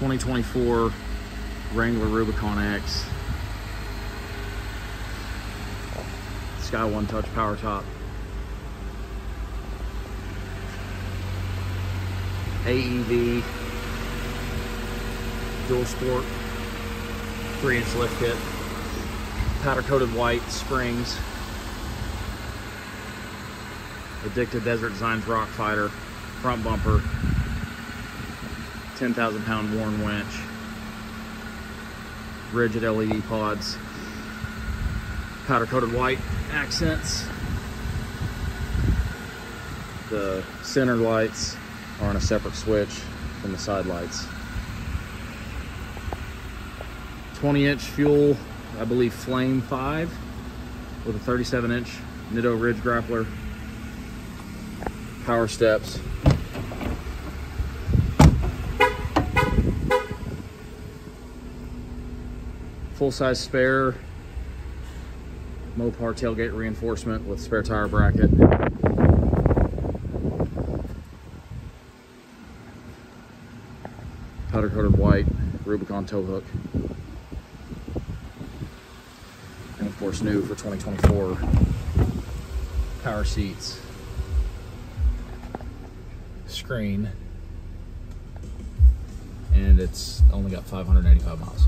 2024 Wrangler Rubicon X. Sky One Touch Power Top. AEV Dual Sport 3 inch lift kit. Powder coated white springs. Addicted Desert Designs Rock Fighter. Front bumper. 10,000 pound Warn winch. Rigid LED pods. Powder coated white accents. The center lights are on a separate switch from the side lights. 20 inch fuel, I believe Flame 5 with a 37 inch Nitto Ridge Grappler. Power steps. Full size spare Mopar tailgate reinforcement with spare tire bracket. Powder coated white Rubicon tow hook. And of course new for 2024 power seats. Screen. And it's only got 585 miles.